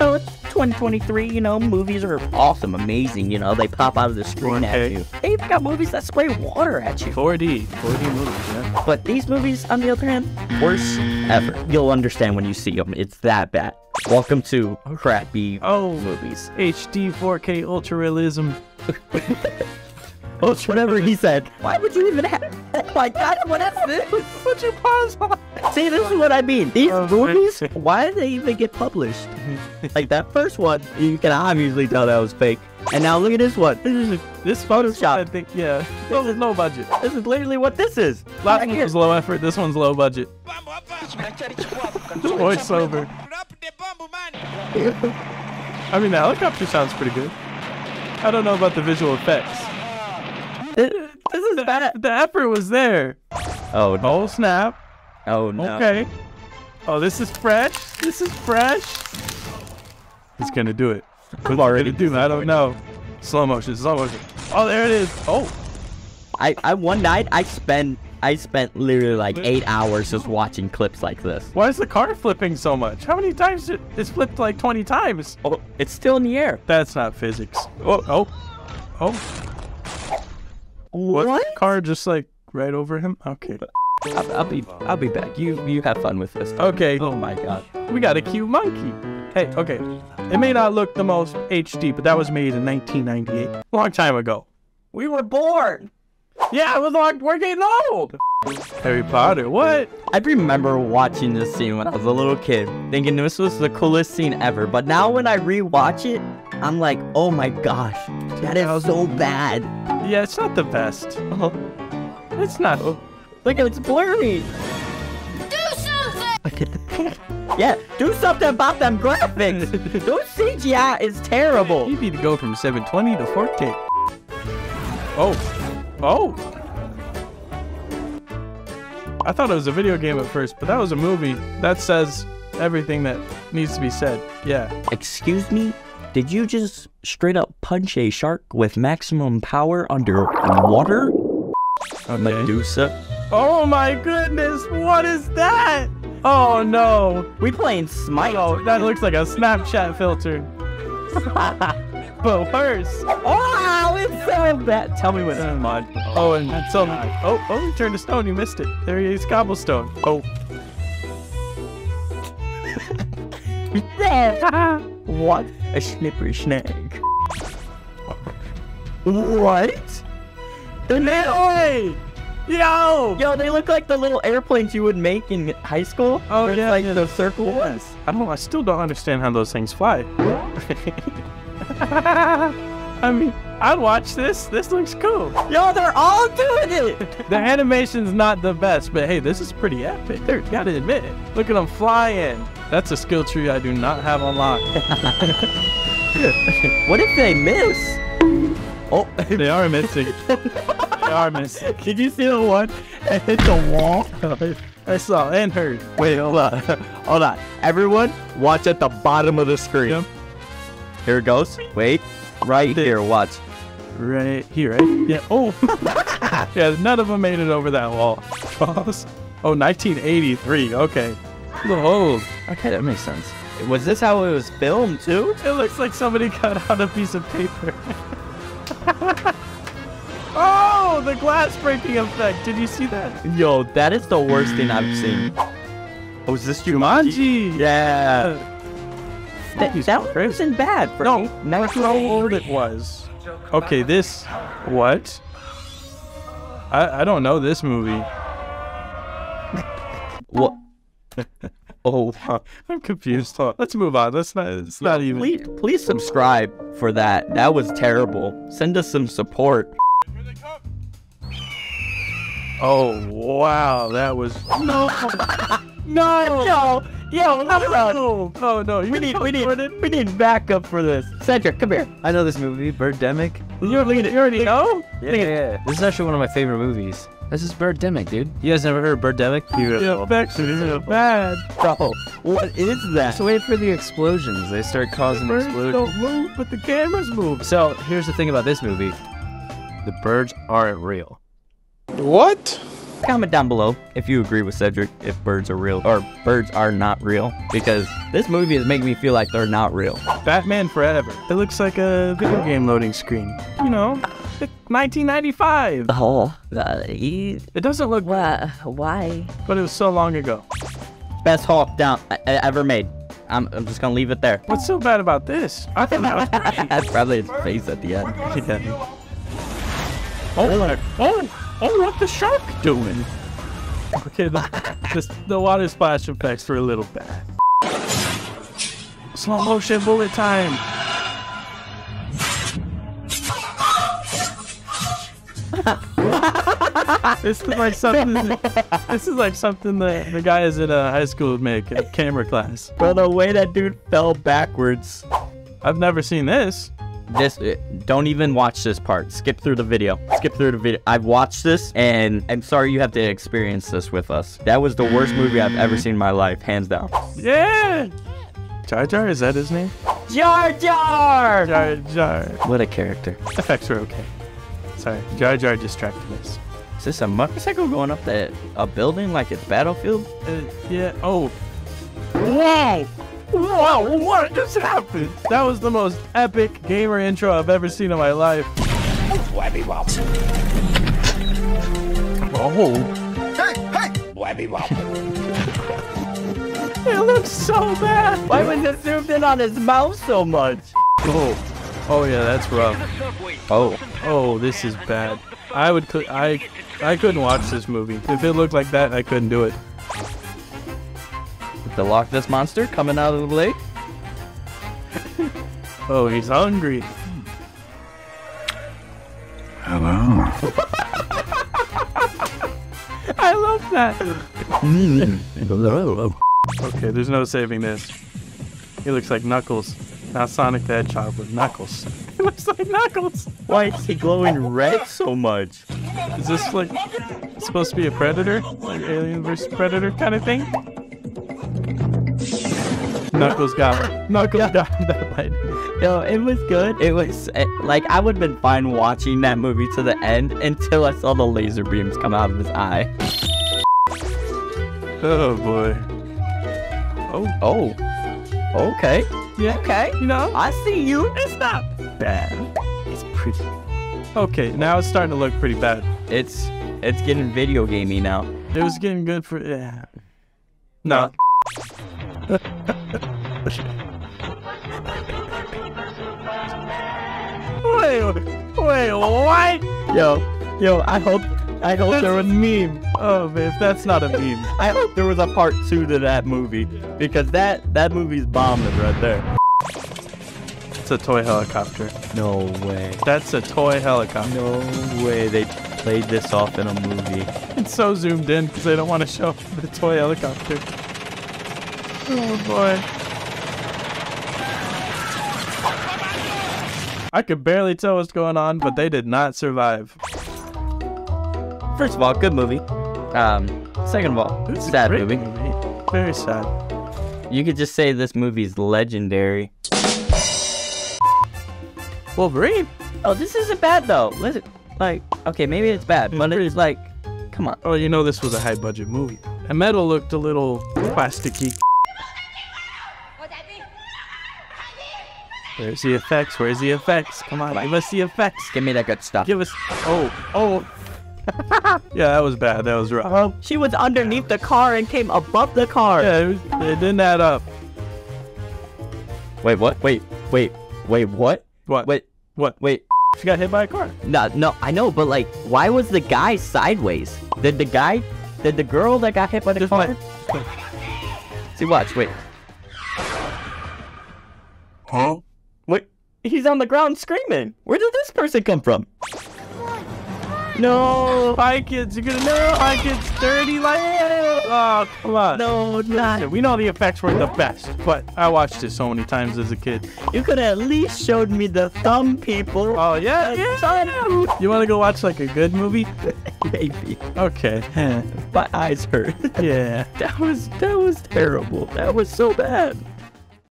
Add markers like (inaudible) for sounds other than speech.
Oh, it's 2023, you know, movies are awesome, amazing, you know, they pop out of the screen at you. They even got movies that spray water at you. 4D, 4D movies, yeah. But these movies, on the other hand, worst ever. You'll understand when you see them. It's that bad. Welcome to crappy Oh, movies. HD 4K ultra realism. Oh, (laughs) whatever he said. Why would you even have? Oh my God, what is this? Put you paws on. See, this is what I mean. These Oh, movies, why did they even get published? (laughs) like that first one, you can obviously tell that was fake. And now look at this one. This is This Photoshop, I think, yeah. This is low budget. This is literally what this is. Last Right one was low effort. This one's low budget. (laughs) Voiceover. I mean, the helicopter sounds pretty good. I don't know about the visual effects. This, this is bad. The effort was there. Oh, no. Oh snap. Oh, no. Okay. Oh, this is fresh. This is fresh. He's gonna do it. I'm already Gonna do. I don't know. Slow motion. Slow motion. Oh, there it is. Oh, I, I one night I spent I spent literally like eight hours just watching clips like this. why is the car flipping so much? How many times did it, it's flipped like 20 times? Oh, it's still in the air. That's not physics. Oh, oh, oh. Was What? car just like right over him? Okay. I'll, I'll be I'll be back. You you have fun with this. Okay. Oh my god. We got a cute monkey. Hey, okay. It may not look the most HD, but that was made in 1998. Long time ago. We were born. Yeah, it was like we're getting old. Harry Potter. What? I remember watching this scene when I was a little kid, thinking this was the coolest scene ever. But now when I rewatch it, I'm like, oh my gosh, that is so bad. Yeah, it's not the best. Oh, (laughs) It's not. Look, it's blurry. Do something! (laughs) yeah, do something about them graphics. (laughs) Those CGI is terrible. You need to go from 720 to 4K. Oh. Oh. I thought it was a video game at first, but that was a movie. That says everything that needs to be said. Yeah. Excuse me? Did you just straight up punch a shark with maximum power underwater? Okay. Medusa. Oh my goodness, what is that? Oh no. We playing Smite. Oh, that looks like a Snapchat filter. (laughs) But first, Oh, it's so bad. Tell me what's in mud. Oh, and so oh, oh, you turned to stone. You missed it. There he is, cobblestone. Oh, (laughs) what? A slippery snake. What? The nail. Yo. Yo, they look like the little airplanes you would make in high school. Oh, yeah, like yeah. the circle ones. I don't. I still don't understand how those things fly. (laughs) I mean, I'd watch this. This looks cool. Yo, they're all doing it. The animation's not the best, but hey, this is pretty epic. There, gotta admit it. Look at them flying. That's a skill tree I do not have unlocked. (laughs) What if they miss? (laughs) Oh, they are missing. They did you see the one? It hit the wall. (laughs) I saw and heard. Wait, hold on. (laughs) Hold on. Everyone, watch at the bottom of the screen. Yep. Here it goes. Wait. Right here, watch. Right here, right? Yeah. Oh. (laughs) yeah, none of them made it over that wall. Oh, 1983. Okay. A little old. Okay, that makes sense. Was this how it was filmed too? It looks like somebody cut out a piece of paper. Oh, the glass breaking effect. Did you see that? Yo, that is the worst thing I've seen. Oh, is this Jumanji? Jumanji. Yeah. Uh, that, He's that crazy. wasn't bad. For No, me. look how old it was. Okay, this. What? I, I don't know this movie. (laughs) What? (laughs) oh, I'm confused. Hold on, Let's move on. Let's not. It's not even. please, please subscribe for that. That was terrible. Send us some support. Oh wow, that was no, no, Yo, yo, not around. no, oh no. You We need, we need, we need backup for this. Cedric, come here. I know this movie, Birdemic. You already, you already know? Yeah, yeah, yeah. This is actually one of my favorite movies. This is Birdemic, dude. You guys never heard of Birdemic? Yeah, Bex, bad. Bro, what is that? Just wait for the explosions. They start causing Birds explosions. don't move, but the cameras move. So here's the thing about this movie: the birds aren't real. What? Comment down below if you agree with Cedric if birds are real or birds are not real because this movie is making me feel like they're not real. Batman Forever. It looks like a video game loading screen. You know, 1995. Oh, uh, he- It doesn't look, Why? Why? but it was so long ago. best Hulk down e- ever made. I'm, I'm just gonna leave it there. What's so bad about this? I thought that was. (laughs) That's probably his face at the end. Yeah. Oh, oh, oh, what the shark doing? Okay, the, this, the water splash effects were a little bad. Slow motion bullet time. this is like something. This is like something that the guys in uh, high school would make in camera class. Bro, the way that dude fell backwards. I've never seen this. This, uh, don't even watch this part. Skip through the video. Skip through the video. I've watched this, and I'm sorry you have to experience this with us. That was the worst movie I've ever seen in my life, hands down. Yeah. Jar Jar, is that his name? Jar Jar! Jar Jar. What a character. Effects were okay. Sorry, Jar Jar distracted us. Is this a motorcycle going up the, a building like it's Battlefield? Uh, yeah. Oh. Wow. Wow. What just happened? That was the most epic gamer intro I've ever seen in my life. Oh. Hey, hey. Wabbywalt. (laughs) It looks so bad. Why was it zoomed in on his mouth so much? Oh. Oh yeah, that's rough. Oh, Oh, this is bad. I would. I. I couldn't watch this movie. If it looked like that, I couldn't do it. The Loch Ness Monster coming out of the lake? (laughs) Oh, he's hungry. Hello. (laughs) I love that. Okay, there's no saving this. He looks like Knuckles. Not Sonic the Hedgehog, but Knuckles. (laughs) He looks like Knuckles. Why is he glowing red so much? Is this like supposed to be a predator? Like Alien vs. Predator kind of thing? Knuckles got. (laughs) Knuckles got him that. Yo, it was good. It was eh, like I would have been fine watching that movie to the end until I saw the laser beams come out of his eye. Oh boy. Oh, Oh, okay. yeah. Okay. You know, I see you. it's not bad. It's pretty. Okay, now it's starting to look pretty bad. It's it's getting video gamey now. It was getting good for yeah. No. (laughs) wait, wait, what? Yo, yo, I hope I hope That's there a meme. Oh, man, if that's not a meme. I hope there was a part two to that movie because that that movie's bombing right there. It's a toy helicopter. No way. That's a toy helicopter. No way they played this off in a movie. It's so zoomed in because they don't want to show the toy helicopter. Oh boy. I could barely tell what's going on, but they did not survive. First of all, good movie. Um, second of all, It's a sad great movie. Very sad. You could just say this movie's legendary. Wolverine. Oh, this isn't bad though. Listen, like, okay, maybe it's bad, It's but pretty- it's like, come on. Oh, you know this was a high budget movie. And metal looked a little plasticky. Where's the effects? Where's the effects? Come on, give us the effects. Give me that good stuff. Give us. Oh, oh. (laughs) yeah, that was bad. That was rough. Oh, she was underneath the car and came above the car. Yeah, it, was, it didn't add up. Wait, what? Wait, wait, wait, what? What? Wait, What? wait. She got hit by a car. No, no, I know, but like, why was the guy sideways? Did the guy, did the girl that got hit by the Just car? like- See, watch, wait. Huh? He's on the ground screaming. Where did this person come from? No, Spy Kids, you're gonna know. Spy Kids, dirty like. Oh, come on. No, not. We know the effects weren't the best, but I watched it so many times as a kid. You could at least showed me the thumb, people. Oh yeah, yeah. You want to go watch like a good movie? (laughs) Maybe. Okay. (laughs) My eyes hurt. yeah. (laughs) That was that was terrible. That was so bad.